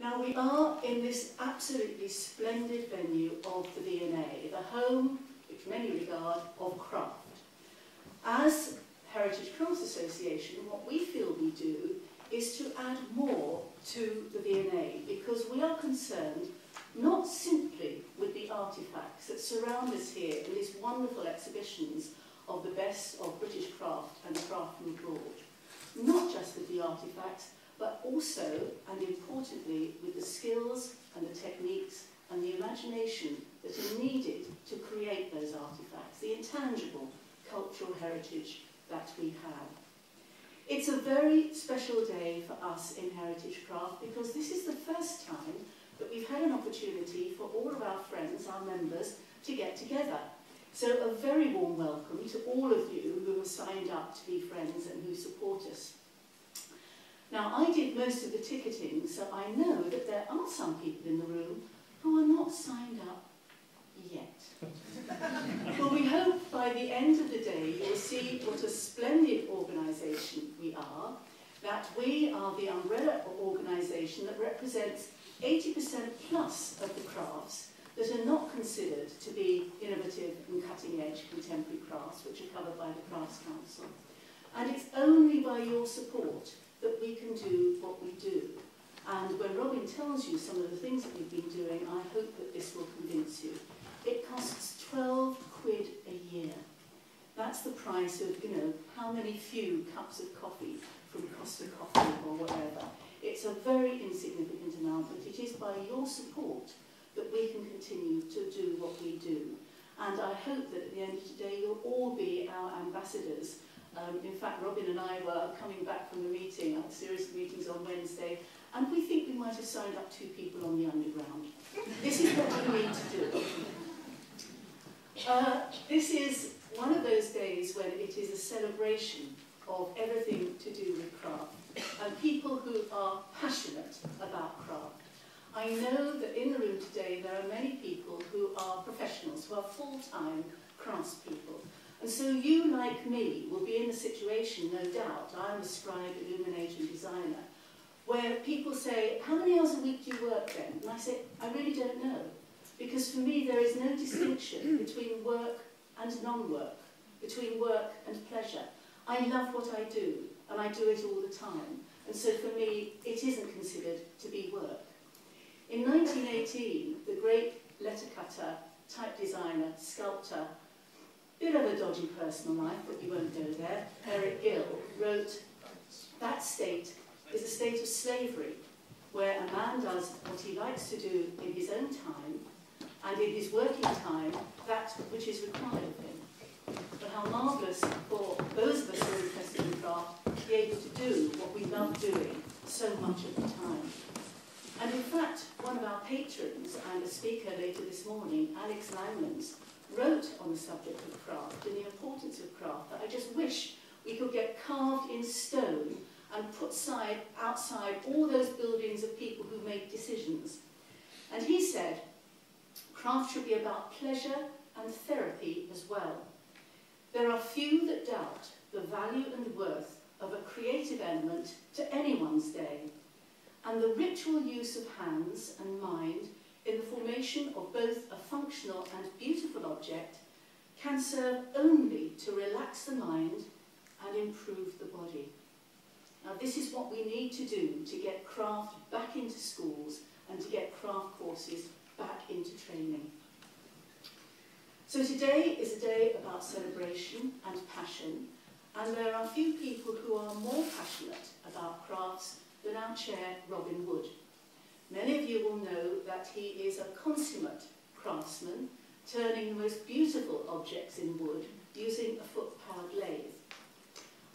Now we are in this absolutely splendid venue of the V&A, the home, which many regard, of craft. As Heritage Crafts Association, what we feel we do is to add more to the V&A because we are concerned not simply with the artefacts that surround us here in these wonderful exhibitions of the best of British craft and craft from abroad. Not just with the artefacts, but also, and importantly, with the skills and the techniques and the imagination that are needed to create those artefacts, the intangible cultural heritage that we have. It's a very special day for us in Heritage Craft because this is the first time that we've had an opportunity for all of our friends, our members, to get together. So a very warm welcome to all of you who have signed up to be friends and who support us. Now, I did most of the ticketing, so I know that there are some people in the room who are not signed up yet. well, we hope by the end of the day you'll see what a splendid organisation we are, that we are the umbrella organisation that represents 80% plus of the crafts that are not considered to be innovative and cutting-edge contemporary crafts, which are covered by the Crafts Council. And it's only by your support that we can do what we do. And when Robin tells you some of the things that we've been doing, I hope that this will convince you. It costs 12 quid a year. That's the price of, you know, how many few cups of coffee from Costa Coffee or whatever. It's a very insignificant amount, but it is by your support that we can continue to do what we do. And I hope that at the end of today you'll all be our ambassadors Um, in fact, Robin and I were coming back from the meeting, a series of meetings on Wednesday, and we think we might have signed up two people on the underground. This is what we need to do. Uh, this is one of those days when it is a celebration of everything to do with craft and people who are passionate about craft. I know that in the room today there are many people who are professionals, who are full-time craftspeople, And so you, like me, will be in a situation, no doubt, I'm a scribe, illuminator designer, where people say, how many hours a week do you work then? And I say, I really don't know. Because for me, there is no distinction between work and non-work, between work and pleasure. I love what I do, and I do it all the time. And so for me, it isn't considered to be work. In 1918, the great letter cutter, type designer, sculptor, bit of a dodgy personal life, but you won't go there, Eric Gill wrote, that state is a state of slavery, where a man does what he likes to do in his own time, and in his working time, that which is required of him. But how marvellous for those of us who are interested in craft to be able to do what we love doing so much of the time. And in fact, one of our patrons and a speaker later this morning, Alex Langlands, wrote on the subject of craft and the importance of craft that I just wish we could get carved in stone and put side, outside all those buildings of people who make decisions. And he said, craft should be about pleasure and therapy as well. There are few that doubt the value and worth of a creative element to anyone's day, and the ritual use of hands and mind in the formation of both a functional and beautiful object can serve only to relax the mind and improve the body. Now this is what we need to do to get craft back into schools and to get craft courses back into training. So today is a day about celebration and passion, and there are few people who are more passionate about crafts than our chair, Robin Wood. Many of you will know that he is a consummate craftsman, turning the most beautiful objects in wood using a foot-powered lathe.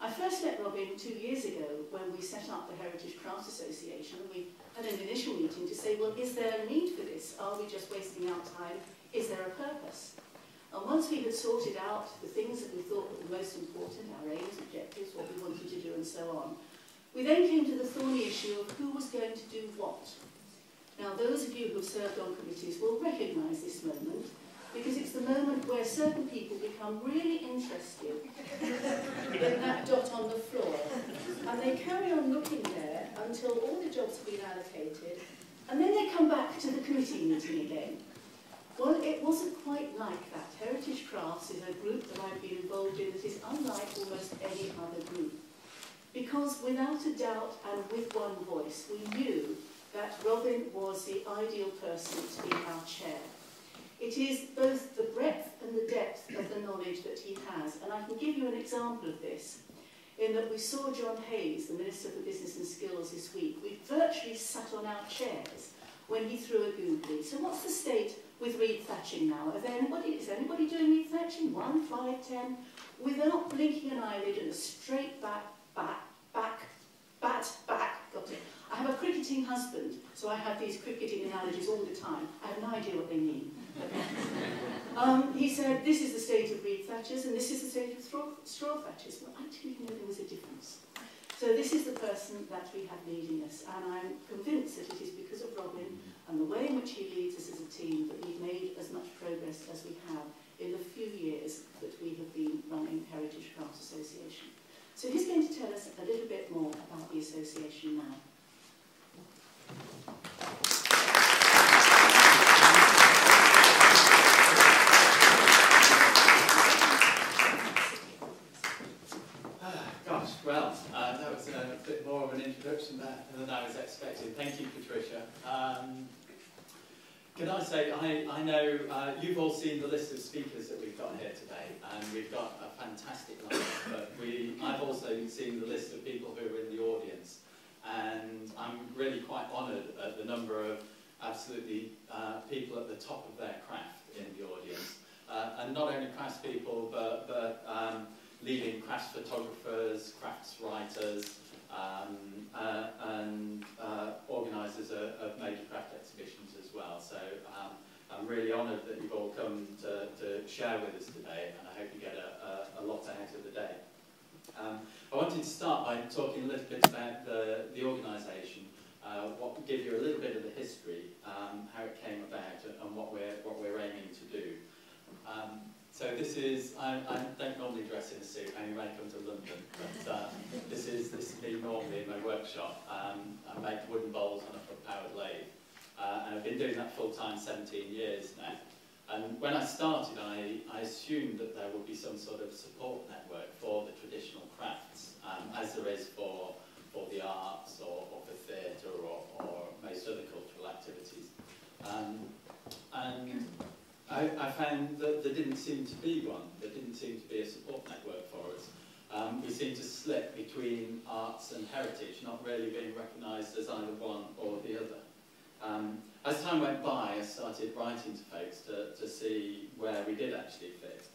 I first met Robin two years ago when we set up the Heritage Crafts Association. We had an initial meeting to say, well, is there a need for this? Are we just wasting our time? Is there a purpose? And once we had sorted out the things that we thought were most important, our aims, objectives, what we wanted to do and so on, we then came to the thorny issue of who was going to do what. Now, those of you who have served on committees will recognise this moment because it's the moment where certain people become really interested in that dot on the floor. And they carry on looking there until all the jobs have been allocated And then they come back to the committee meeting again. Well, it wasn't quite like that. Heritage Crafts is a group that I've been involved in that is unlike almost any other group. Because without a doubt and with one voice, we knew that Robin was the ideal person to be our chair. It is both the breadth and the depth of the knowledge that he has. And I can give you an example of this in that we saw John Hayes, the Minister for Business and Skills this week. We virtually sat on our chairs when he threw a googly. So what's the state with reed thatching now? Is anybody, is anybody doing reed thatching? One, five, ten? Without blinking an eyelid and a straight back, bat, back. Got it. I have a cricketing husband, so I have these cricketing analogies all the time. I have no idea what they mean. um, he said, this is the state of reed thatchers and this is the state of straw, straw thatchers. Well, I didn't know there was a difference. So this is the person that we have leading us, and I'm convinced that it is because of Robin and the way in which he leads us as a team that we've made as much progress as we have in the few years that we have been running Heritage Crafts Association. So he's going to tell us a little bit more about the association now. introduction than I was expecting. Thank you, Patricia. Um, can I say, I, I know uh, you've all seen the list of speakers that we've got here today, and we've got a fantastic lineup, but we, I've also seen the list of people who are in the audience, and I'm really quite honoured at the number of absolutely uh, people at the top of their craft in the audience. Uh, and not only crafts people, but, but um, leading crafts photographers, crafts writers, um, uh, and uh, organisers of, of major craft exhibitions as well. So um, I'm really honoured that you've all come to, to share with us today, and I hope you get a, a, a lot out of the day. Um, I wanted to start by talking a little bit about the, the organisation, uh, what give you a little bit of the history, um, how it came about, and what we're what we're aiming to do. Um, so this is I, I don't normally dress in a suit only when I come to London, but uh, this is this is me normally in my workshop. Um, I make wooden bowls on a foot powered lathe, uh, and I've been doing that full time 17 years now. And when I started, I, I assumed that there would be some sort of support network for the traditional crafts, um, as there is for, for the arts or, or for theatre or, or most other cultural activities. Um, and I, I found that there didn't seem to be one. There didn't seem to be a support network for us. Um, we seem to slip between arts and heritage, not really being recognised as either one or the other. Um, as time went by, I started writing to folks to, to see where we did actually fit.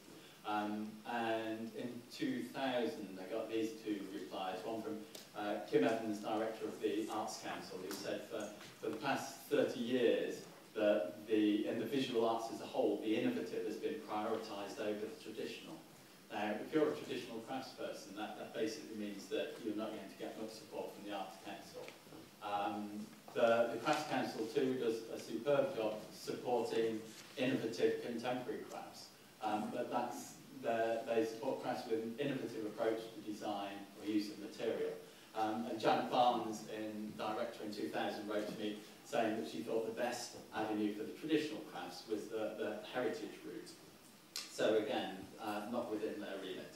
Um, and in 2000, I got these two replies, one from uh, Kim Evans, director of the Arts Council, who said for, for the past 30 years, that the, in the visual arts as a whole, the innovative has been prioritised over the traditional. Now, if you're a traditional craftsperson, that, that basically means that you're not going to get much support from the Arts Council. Um, the, the Crafts Council too does a superb job supporting innovative contemporary crafts, um, but that's the, they support crafts with an innovative approach to design or use of material. Um, and Janet Barnes, in Director in 2000, wrote to me, saying that she thought the best avenue for the traditional crafts was the, the heritage route. So again, uh, not within their remit.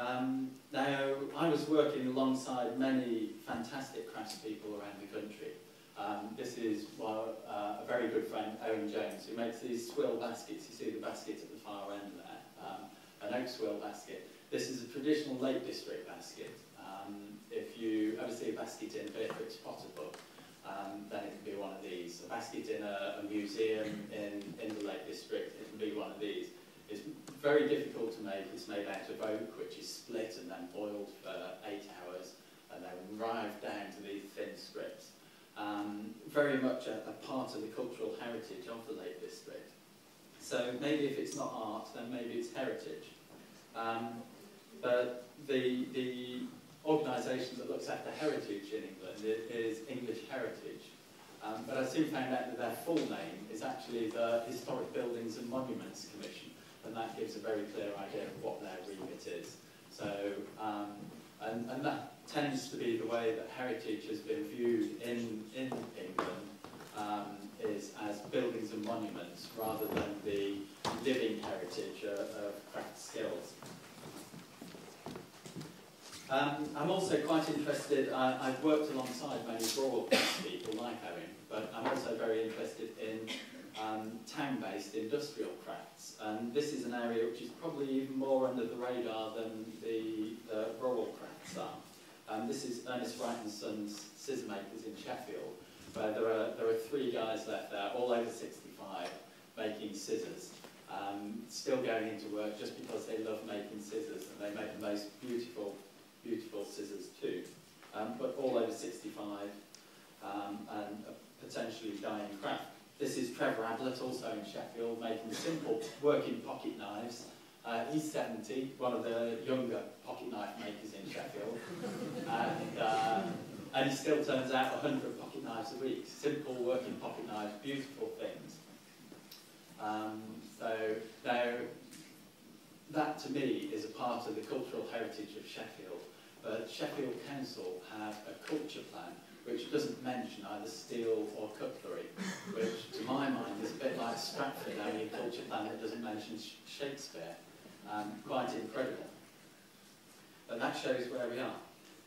Um, now, I was working alongside many fantastic craftspeople around the country. Um, this is well, uh, a very good friend, Owen Jones, who makes these swill baskets. You see the basket at the far end there, um, an oak swill basket. This is a traditional Lake District basket. Um, if you ever see a basket in Beatrix Potter book, um, then it can be one of these. A basket in a, a museum in, in the Lake District, it can be one of these. It's very difficult to make. It's made out of oak, which is split and then boiled for eight hours, and then rived down to these thin strips. Um, very much a, a part of the cultural heritage of the Lake District. So maybe if it's not art, then maybe it's heritage. Um, but the, the organisation that looks after heritage in England is English Heritage. Um, but I soon found out that their full name is actually the Historic Buildings and Monuments Commission, and that gives a very clear idea of what their remit is. So, um, and, and that tends to be the way that heritage has been viewed in, in England um, is as buildings and monuments rather than the living heritage of, of skills. Um, I'm also quite interested, I, I've worked alongside many rural people like Owen, but I'm also very interested in um, town-based industrial crafts. And this is an area which is probably even more under the radar than the, the rural crafts are. Um, this is Ernest Wright and Sons Scissor Makers in Sheffield, where there are, there are three guys left there, all over 65, making scissors. Um, still going into work just because they love making scissors and they make the most beautiful, beautiful scissors too. Um, but all over 65 um, and a potentially dying craft. This is Trevor Ablett, also in Sheffield, making simple working pocket knives. Uh, he's 70, one of the younger pocket knife makers in Sheffield. and, uh, and he still turns out 100 pocket knives a week. Simple working pocket knives, beautiful things. Um, so that to me is a part of the cultural heritage of Sheffield. But Sheffield Council have a culture plan which doesn't mention either steel or cutlery, which to my mind is a bit like Stratford having a culture plan that doesn't mention Shakespeare. Um, quite incredible. But that shows where we are.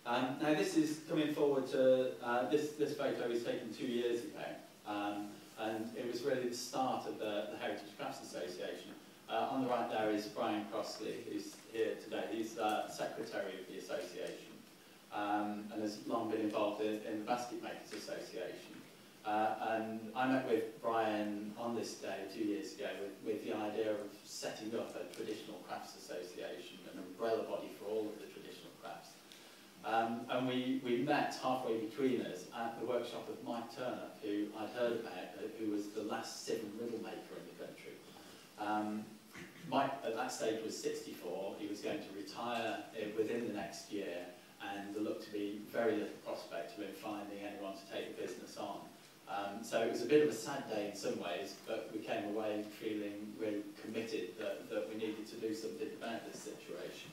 Um, now this is coming forward to, uh, this, this photo was taken two years ago, um, and it was really the start of the, the Heritage Crafts Association. Uh, on the right there is Brian Crossley, who's here today. He's uh, Secretary of the Association um, and has long been involved in, in the Basket Makers Association. Uh, and I met with Brian on this day two years ago with, with the idea of setting up a traditional crafts association, an umbrella body for all of the traditional crafts. Um, and we, we met halfway between us at the workshop of Mike Turner, who I'd heard about, who was the last civil riddle maker in the country. Um, Mike at that stage was 64, he was going to retire uh, within the next year, and there looked to be very little prospect of him finding anyone to take the business on. Um, so it was a bit of a sad day in some ways, but we came away feeling really committed that, that we needed to do something about this situation.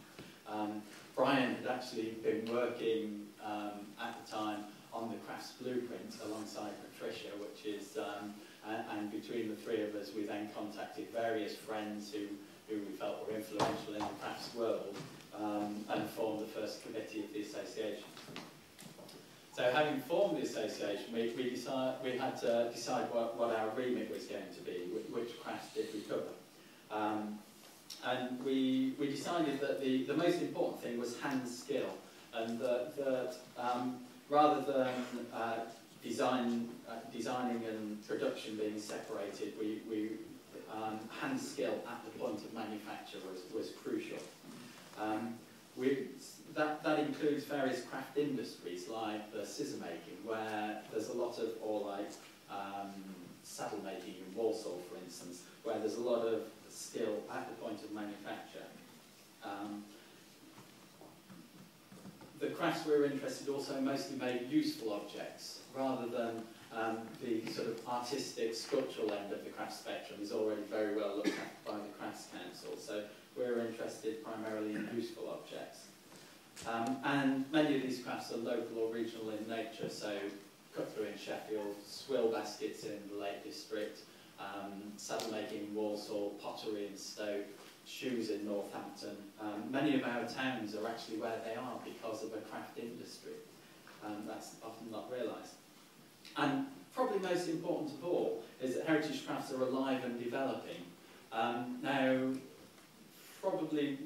Um, Brian had actually been working um, at the time on the crafts blueprint alongside Patricia, which is, um, and, and between the three of us, we then contacted various friends who, who we felt were influential in the crafts world um, and formed the first committee of the association. So having formed the association, we, we, decide, we had to decide what, what our remit was going to be, which crafts did we cover. Um, and we, we decided that the, the most important thing was hand skill, and that, that um, rather than uh, design, uh, designing and production being separated, we, we um, hand skill at the point of manufacture was, was crucial. Um, we, that, that includes various craft industries like the scissor making, where there's a lot of, or like um, saddle making in Walsall, for instance, where there's a lot of skill at the point of manufacture. Um, the crafts we were interested also mostly made useful objects, rather than um, the sort of artistic, sculptural end of the craft spectrum is already very well looked at by the Crafts Council. So we're interested primarily in useful objects. Um, and many of these crafts are local or regional in nature, so cut-through in Sheffield, swill baskets in the Lake District, um, saddle making in Walsall, pottery in Stoke, shoes in Northampton. Um, many of our towns are actually where they are because of a craft industry. Um, that's often not realised. And probably most important of all is that heritage crafts are alive and developing. Um, now, probably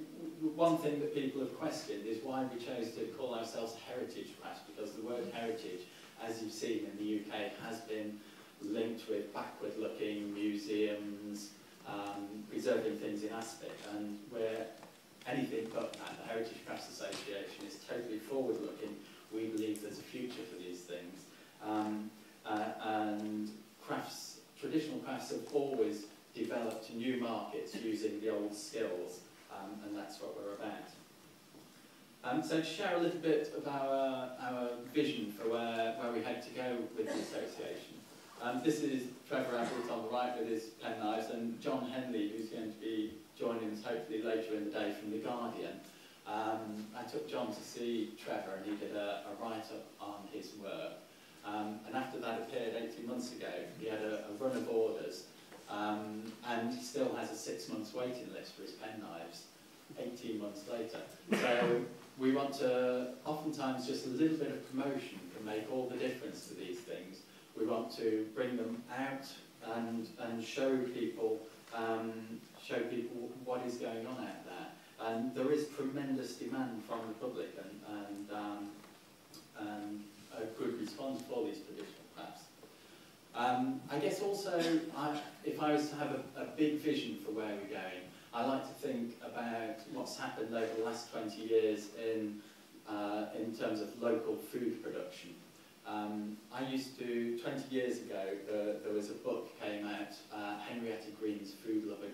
one thing that people have questioned is why we chose to call ourselves heritage crafts, because the word heritage, as you've seen in the UK, has been linked with backward-looking museums, um, preserving things in aspect, and we're anything but that. The Heritage Crafts Association is totally forward-looking. We believe there's a future for these things. Um, uh, and crafts, traditional crafts have always developed new markets using the old skills um, and that's what we're about. Um, so to share a little bit of our, our vision for where, where we hope to go with the association. Um, this is Trevor Ablett on the right with his pen knives and Jon Henley who's going to be joining us hopefully later in the day from The Guardian. Um, I took John to see Trevor and he did a, a write-up on his work. Um, and after that appeared 18 months ago, he had a, a run of orders um, and still has a six months waiting list for his pen knives 18 months later. So we want to, oftentimes just a little bit of promotion can make all the difference to these things. We want to bring them out and, and show people um, show people what is going on out there. And there is tremendous demand from the public and, and, um, and a good response for these traditional crafts. Um, I guess also, I, if I was to have a, a big vision for where we're going, I like to think about what's happened over the last 20 years in, uh, in terms of local food production. Um, I used to, 20 years ago, there was a book came out, uh, Henrietta Green's Food, Lover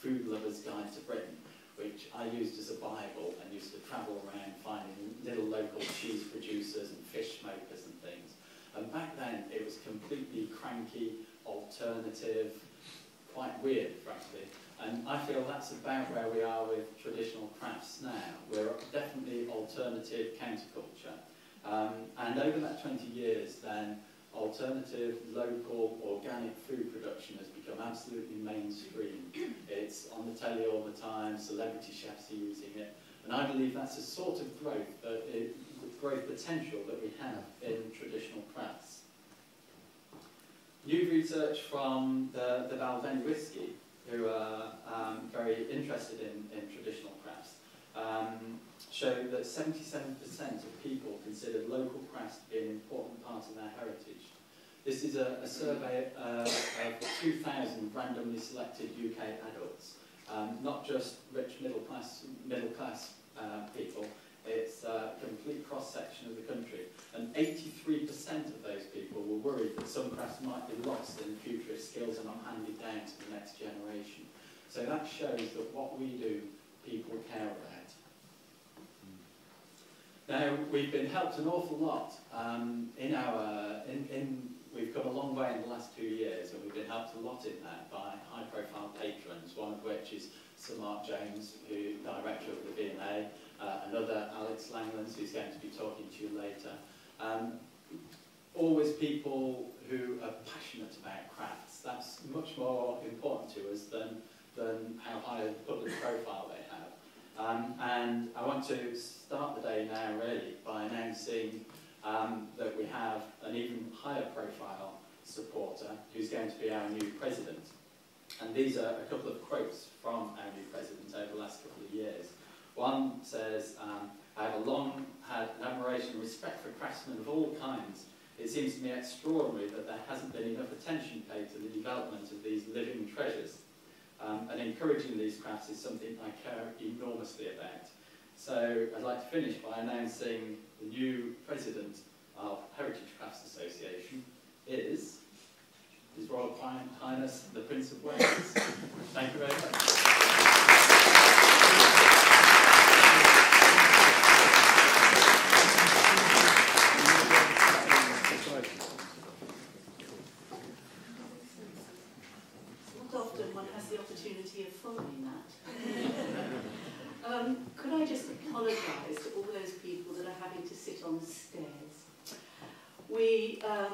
Food Lover's Guide to Britain, which I used as a Bible and used to travel around finding little local cheese producers and fish smokers and things. And back then, it was completely cranky, alternative, quite weird, frankly. And I feel that's about where we are with traditional crafts now. We're definitely alternative counterculture. Um, and over that 20 years, then, alternative, local, organic food production has become absolutely mainstream. It's on the telly all the time, celebrity chefs are using it, and I believe that's a sort of growth, that it, potential that we have in traditional crafts. New research from the, the Balvenie Whisky, who are um, very interested in, in traditional crafts, um, showed that 77% of people considered local crafts to be an important part of their heritage. This is a, a survey uh, of 2,000 randomly selected UK adults, um, not just rich middle class, middle class uh, people, it's a complete cross-section of the country. And 83% of those people were worried that be lost the future skills are not handed down to the next generation. So that shows that what we do, people care about. Now, we've been helped an awful lot um, in our, in, in, we've come a long way in the last two years, and we've been helped a lot in that by high-profile patrons, one of which is Sir Mark Jones, who director of the V&A, uh, another Alex Langlands, who's going to be talking to you later. Um, always people who are about crafts. That's much more important to us than, than how high a public profile they have. Um, and I want to start the day now really by announcing um, that we have an even higher profile supporter who's going to be our new president. And these are a couple of quotes from our new president over the last couple of years. One says, um, I have a long had an admiration and respect for craftsmen of all kinds. It seems to me extraordinary that there hasn't been enough attention paid to the development of these living treasures. Um, and encouraging these crafts is something I care enormously about. So I'd like to finish by announcing the new president of Heritage Crafts Association is His Royal Highness the Prince of Wales. Thank you very much.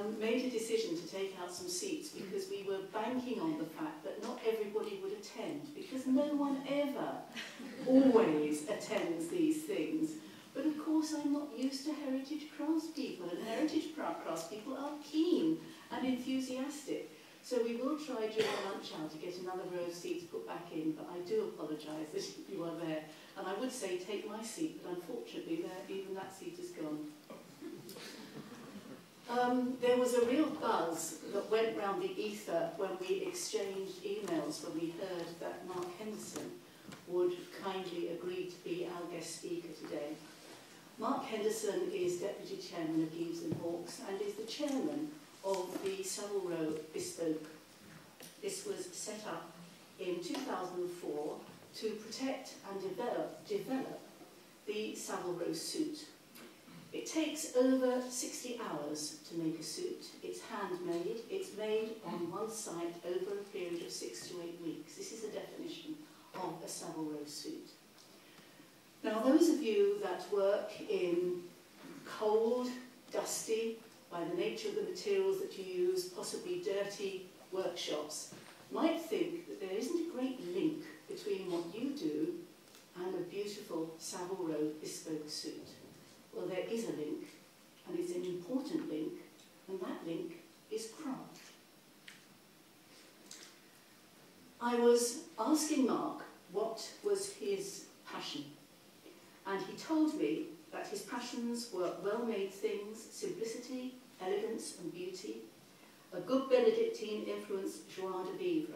um, made a decision to take out some seats because we were banking on the fact that not everybody would attend because no one ever always attends these things. But of course I'm not used to heritage craftspeople and heritage craftspeople are keen and enthusiastic. So we will try during lunch hour to get another row of seats put back in, but I do apologise that you are there. And I would say take my seat, but unfortunately there, even that seat is gone. Um, there was a real buzz that went round the ether when we exchanged emails when we heard that Mark Henderson would kindly agree to be our guest speaker today. Mark Henderson is Deputy Chairman of Gieves and Hawkes and is the Chairman of the Savile Row Bespoke. This was set up in 2004 to protect and develop, develop the Savile Row suit It takes over 60 hours to make a suit. It's handmade. It's made on one site over a period of six to eight weeks. This is the definition of a Savile Row suit. Now, those of you that work in cold, dusty, by the nature of the materials that you use, possibly dirty workshops, might think that there isn't a great link between what you do and a beautiful Savile Row bespoke suit. Well, there is a link, and it's an important link, and that link is craft. I was asking Mark what was his passion, and he told me passions were well-made things, simplicity, elegance and beauty, a good Benedictine influenced joie de vivre.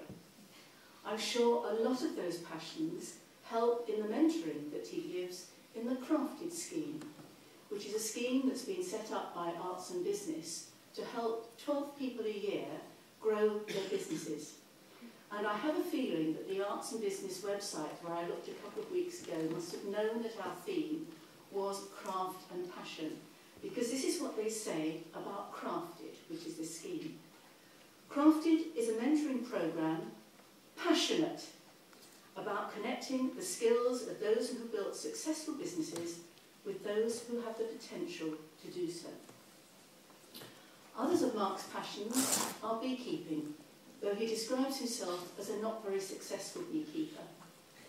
I'm sure a lot of those passions help in the mentoring that he gives in the Crafted scheme, which is a scheme that's been set up by Arts and Business to help 12 people a year grow their businesses. And I have a feeling that the Arts and Business website, where I looked a couple of weeks ago, must have known that our theme was craft and passion, because this is what they say about Crafted, which is this scheme. Crafted is a mentoring programme passionate about connecting the skills of those who have built successful businesses with those who have the potential to do so. Others of Mark's passions are beekeeping, though he describes himself as a not very successful beekeeper.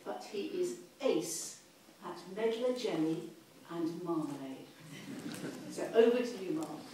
But he is ace at medlar jelly and marmalade. so over to you, Mark.